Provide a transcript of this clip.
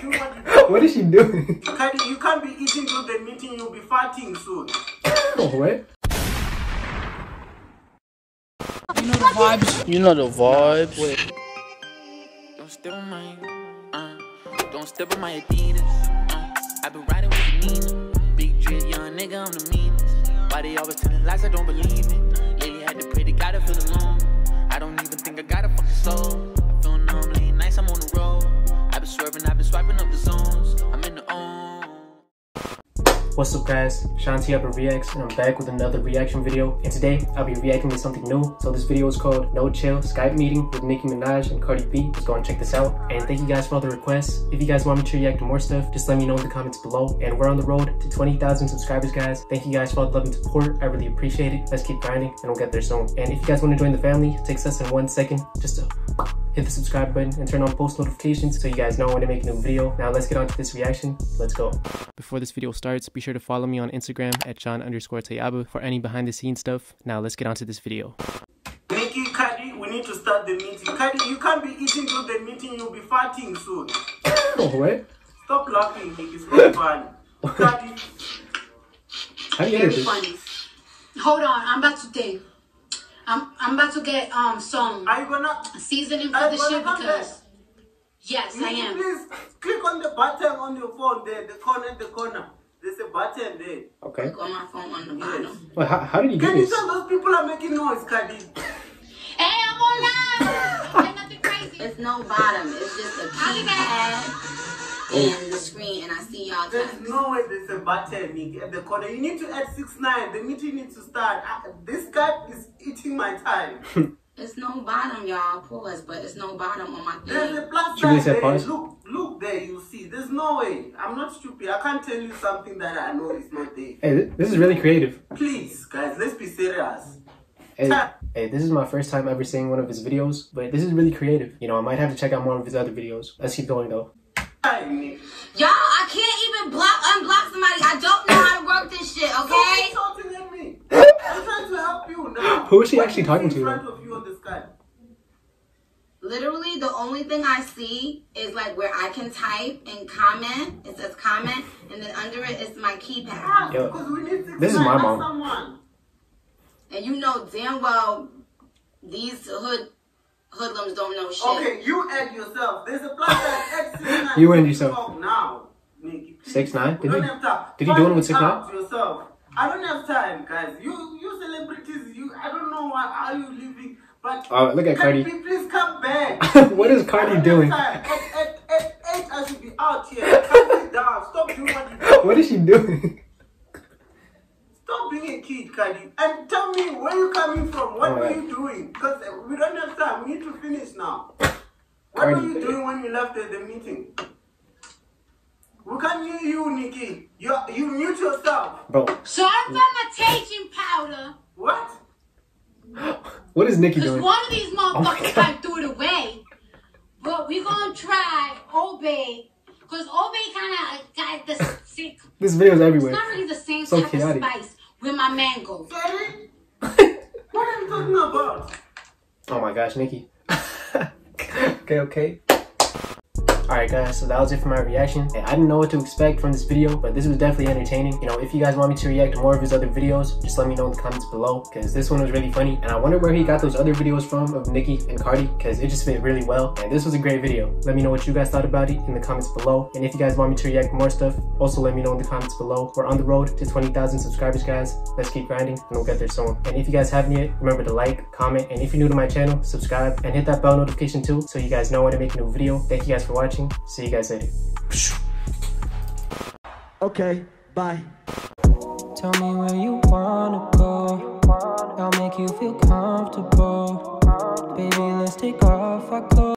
doing what you do. What is she doing? You can't, you can't be eating through the meeting, you'll be farting soon. what? You know the vibes. You know the vibes. Wait. Don't step on my, uh, don't step on my Adidas. Uh, i been riding with the Nina. Big drip, young nigga, I'm the meanest. Why they always telling lies, I don't believe it. What's up guys, Shaun Tayaba Reacts and I'm back with another reaction video and today I'll be reacting to something new. So this video is called No Chill Skype Meeting with Nicki Minaj and Cardi B. Let's go and check this out. And thank you guys for all the requests. If you guys want me to react to more stuff, just let me know in the comments below. And we're on the road to 20,000 subscribers guys. Thank you guys for all the love and support. I really appreciate it. Let's keep grinding and we'll get there soon. And if you guys want to join the family, it takes less than one second just to hit the subscribe button and turn on post notifications so you guys know when I make a new video. Now let's get on to this reaction. Let's go. Before this video starts, be sure to follow me on Instagram at Shaun underscore Tayaba for any behind the scenes stuff. Now let's get on to this video. Nicki, Cardi, we need to start the meeting. Cardi, you can't be eating through the meeting, you'll be farting soon. Oh, what? Stop laughing, Nicki, it's not funny. Cardi, How do you Very edit this? funny. Hold on, I'm about to think. I'm I'm about to get um some are you gonna... seasoning for Are the you shit come back? because yes, I Nicki, am. please click on the button on your phone there, the corner, the corner. There's a button there. Okay. On my phone on the bottom. Well, how, how did you do Can you this? tell those people are making noise, Cardi? Hey, I'm online. Ain't nothing crazy. It's no bottom. It's just a keypad and the screen, and I see y'all There's text. no way there's a button, Nicki, at the corner. You need to add 6 9 The meeting needs to start. Uh, this guy is eating my time. It's no bottom, y'all. Pause, but it's no bottom on my There's a plus sign there. pause? Look, look there, you see. There's no way. I'm not stupid. I can't tell you something that I know is not there. Hey, this is really creative. Please, guys, let's be serious. Hey, hey, this is my first time ever seeing one of his videos, but this is really creative. You know, I might have to check out more of his other videos. Let's keep going though. Hi, Nick. Y'all, I can't even block, unblock somebody. I don't know how to work this shit, Stop okay? shouting at me. I'm trying to help you now. Who is she What actually is talking to? front of you on the sky? Literally, the only thing I see is like where I can type and comment. It says comment, and then under it is my keypad. Yo, because we need six this is my mom. Someone. And you know damn well these hood hoodlums don't know shit. Okay, you add yourself. There's a plus sign. Add six nine. You and yourself. Talk now, Nicki. please. Six nine? Did don't he- did he do it Find with six out Yourself. I don't have time, guys. You, you celebrities. You, I don't know why are you living, but. Oh, look at Cardi Cardi. Please come back. What is Please, Cardi doing? have time. At, at, at I should be out here. Calm down. Stop doing what you do. What is she doing? Stop being a kid, Cardi. And tell me where you coming from. What Oh, were right. you doing? Because we don't have time. We need to finish now. What were you eh. doing when you left the, the meeting? We can't hear you, Nicki. You you mute yourself. Bro, Sorry for my teaching powder. What? what is Nicki doing? Because one of these oh motherfuckers God. kind threw it away. But we're gonna try Obey. Because Obey kind of uh, got the sick. This video is everywhere. It's not really the same So type chaotic. of spice with my mango. Sorry? what are you talking about? Oh my gosh, Nicki. okay, okay. Alright guys, so that was it for my reaction. I didn't know what to expect from this video, but this was definitely entertaining. You know, if you guys want me to react to more of his other videos, just let me know in the comments below, because this one was really funny. And I wonder where he got those other videos from of Nicki and Cardi, because it just fit really well. And this was a great video. Let me know what you guys thought about it in the comments below. And if you guys want me to react more stuff, also let me know in the comments below. We're on the road to 20,000 subscribers, guys. Let's keep grinding, and we'll get there soon. And if you guys haven't yet, remember to like, comment, and if you're new to my channel, subscribe, and hit that bell notification too, so you guys know when I make a new video. Thank you guys for watching. See you guys later. Okay, bye. Tell me where you wanna go. I'll make you feel comfortable. Baby, let's take off our clothes.